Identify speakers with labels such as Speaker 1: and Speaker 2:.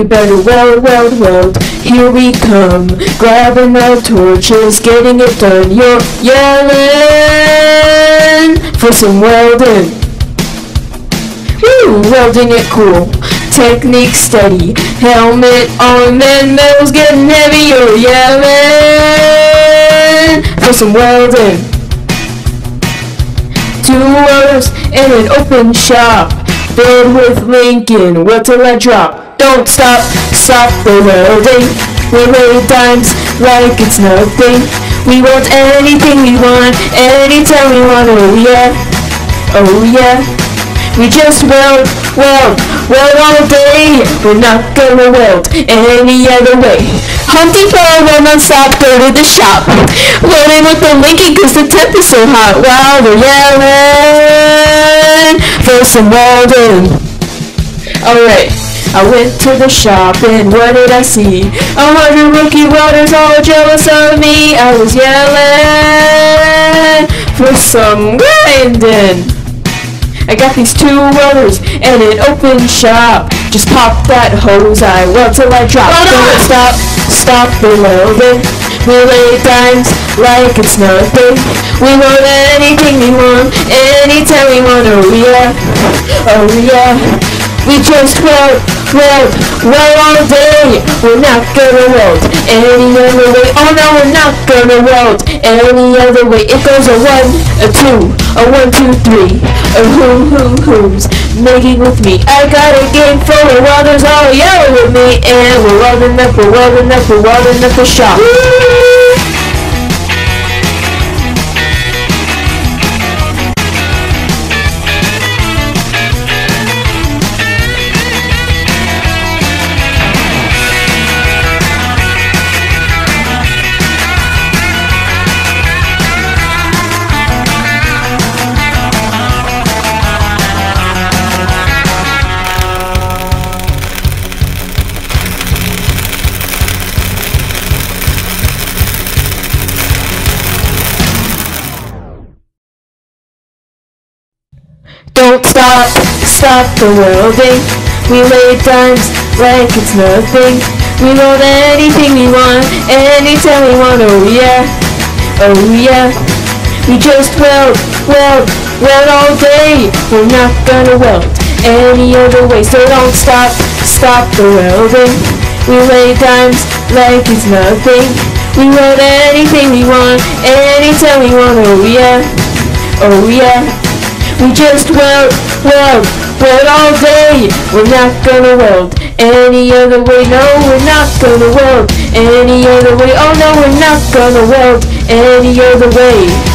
Speaker 1: You better weld, weld, weld. Here we come. Grabbing our torches, getting it done. You're yelling for some welding. Woo, welding it cool. Technique steady. Helmet on, man, metal's getting heavy. You're yelling for some welding. Welders in an open shop. Build with Lincoln, weld till I drop. Don't stop, stop the welding. We lay dimes like it's nothing. We want anything we want, anytime we want. Oh yeah, oh yeah. We just weld, weld, weld all day. We're not gonna weld any other way. Hunting for a well non-stop, go to the shop. Welding with the Lincoln cause the temp is so hot. While we're yelling for some welding. Alright. I went to the shop and what did I see? A hundred rookie welders all jealous of me. I was yelling for some grinding. I got these two welders and an open shop. Just pop that hose, I weld till I drop. Oh, no. Don't stop, stop the welding. We lay dimes like it's nothing. We want anything we want, anytime we want. Oh yeah, oh yeah. We just weld, weld, weld all day. We're not gonna weld any other way. Oh no, we're not gonna weld any other way. It goes a one, a two, a one, two, three. A who, who, who's making with me. I got a game full of welders all yelling with me. And we're welding up, we're welding up, we're welding up the shop. Don't stop, stop the welding. Eh? We lay dimes like it's nothing. We want anything we want, anytime we want. Oh yeah, oh yeah. We just weld, weld, weld all day. We're not gonna weld any other way. So don't stop, stop the welding. Eh? We lay dimes like it's nothing. We want anything we want, anytime we want. Oh yeah, oh yeah. We just weld, weld, weld all day. We're not gonna weld any other way. No, we're not gonna weld any other way. Oh no, we're not gonna weld any other way.